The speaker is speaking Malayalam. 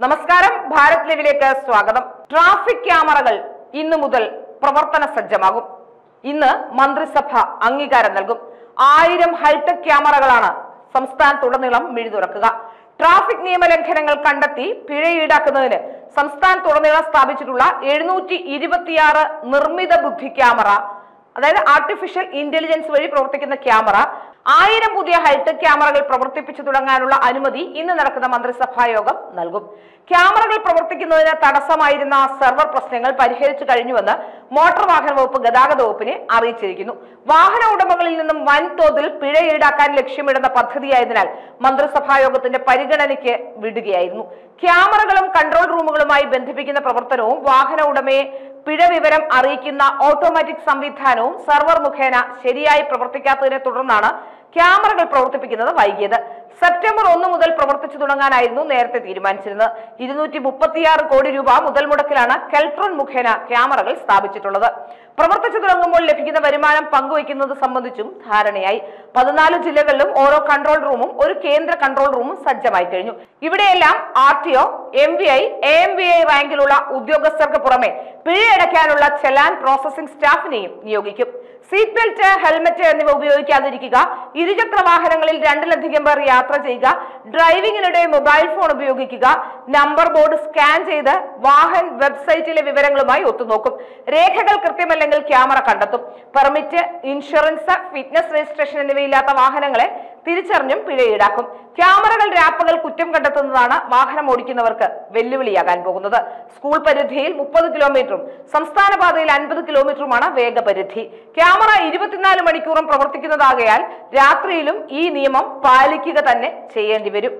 നമസ്കാരം. ഭാരത് ലൈവിലേക്ക് സ്വാഗതം. ട്രാഫിക് ക്യാമറകൾ ഇന്നു മുതൽ പ്രവർത്തന സജ്ജമാകും. ഇന്ന് മന്ത്രിസഭ അംഗീകാരം നൽകും. ആയിരം ഹൈടെക് ക്യാമറകളാണ് സംസ്ഥാനത്തുടനീളം മിഴുതുറക്കുക. ട്രാഫിക് നിയമലംഘനങ്ങൾ കണ്ടെത്തി പിഴ ഈടാക്കുന്നതിന് സംസ്ഥാനത്തുടനീളം സ്ഥാപിച്ചിട്ടുള്ള എഴുന്നൂറ്റി ഇരുപത്തിയാറ് നിർമ്മിത ബുദ്ധി ക്യാമറ അതായത് ആർട്ടിഫിഷ്യൽ ഇന്റലിജൻസ് വഴി പ്രവർത്തിക്കുന്ന ക്യാമറ ആയിരം പുതിയ ഹൈടെക് ക്യാമറകൾ പ്രവർത്തിപ്പിച്ചു തുടങ്ങാനുള്ള അനുമതി ഇന്ന് നടക്കുന്ന മന്ത്രിസഭാ യോഗം നൽകും. ക്യാമറകൾ പ്രവർത്തിക്കുന്നതിന് തടസ്സമായിരുന്ന സെർവർ പ്രശ്നങ്ങൾ പരിഹരിച്ചു കഴിഞ്ഞുവെന്ന് മോട്ടോർ വാഹന വകുപ്പ് ഗതാഗത വകുപ്പിനെ അറിയിച്ചിരിക്കുന്നു. വാഹന ഉടമകളിൽ നിന്നും വൻതോതിൽ പിഴ ഈടാക്കാൻ ലക്ഷ്യമിടുന്ന പദ്ധതിയായതിനാൽ മന്ത്രിസഭാ യോഗത്തിന്റെ പരിഗണനയ്ക്ക് വിടുകയായിരുന്നു. ക്യാമറകളും കൺട്രോൾ റൂമുകളുമായി ബന്ധിപ്പിക്കുന്ന പ്രവർത്തനവും വാഹന ഉടമയെ പിഴ വിവരം അറിയിക്കുന്ന ഓട്ടോമാറ്റിക് സംവിധാനവും സെർവർ മുഖേന ശരിയായി പ്രവർത്തിക്കാത്തതിനെ തുടർന്നാണ് ക്യാമറകൾ പ്രവർത്തിപ്പിക്കുന്നത് വൈകിയത്. സെപ്റ്റംബർ ഒന്ന് മുതൽ പ്രവർത്തിച്ചു തുടങ്ങാനായിരുന്നു നേരത്തെ തീരുമാനിച്ചിരുന്നത്. ഇരുന്നൂറ്റി മുപ്പത്തിയാറ് കോടി രൂപ മുതൽ മുടക്കിലാണ് കെൽട്രോൺ മുഖേന ക്യാമറകൾ സ്ഥാപിച്ചിട്ടുള്ളത്. പ്രവർത്തിച്ചു തുടങ്ങുമ്പോൾ ലഭിക്കുന്ന വരുമാനം പങ്കുവയ്ക്കുന്നത് സംബന്ധിച്ചും ധാരണയായി. പതിനാല് ജില്ലകളിലും ഓരോ കൺട്രോൾ റൂമും ഒരു കേന്ദ്ര കൺട്രോൾ റൂമും സജ്ജമായി കഴിഞ്ഞു. ഇവിടെയെല്ലാം R T O M V I A M V I റാങ്കിലുള്ള ഉദ്യോഗസ്ഥർക്ക് പുറമെ പിഴയടയ്ക്കാനുള്ള ചെലാൻ പ്രോസസിംഗ് സ്റ്റാഫിനെയും നിയോഗിക്കും. സീറ്റ് ബെൽറ്റ് ഹെൽമറ്റ് എന്നിവ ഉപയോഗിക്കാതിരിക്കുക ഇരുചക്ര വാഹനങ്ങളിൽ രണ്ടിലധികം പേർ യാത്ര ചെയ്യുക ഡ്രൈവിംഗിനിടെ മൊബൈൽ ഫോൺ ഉപയോഗിക്കുക നമ്പർ ബോർഡ് സ്കാൻ ചെയ്ത് വാഹൻ വെബ്സൈറ്റിലെ വിവരങ്ങളുമായി ഒത്തുനോക്കും. രേഖകൾ കൃത്യമല്ലെങ്കിൽ ക്യാമറ കണ്ടെത്തും. പെർമിറ്റ് ഇൻഷുറൻസ് ഫിറ്റ്നസ് രജിസ്ട്രേഷൻ എന്നിവയില്ലാത്ത വാഹനങ്ങളെ തിരിച്ചറിഞ്ഞും പിഴ ഈടാക്കും ക്യാമറകൾ രാപ്പകൽ കുറ്റം കണ്ടെത്തുന്നതാണ് വാഹനം ഓടിക്കുന്നവർക്ക് വെല്ലുവിളിയാകാൻ പോകുന്നത്. സ്കൂൾ പരിധിയിൽ മുപ്പത് കിലോമീറ്ററും സംസ്ഥാന പാതയിൽ അൻപത് കിലോമീറ്ററുമാണ് വേഗപരിധി. ക്യാമറ ഇരുപത്തിനാല് മണിക്കൂറും പ്രവർത്തിക്കുന്നതാകയാൽ രാത്രിയിലും ഈ നിയമം പാലിക്കുക തന്നെ ചെയ്യേണ്ടി വരും.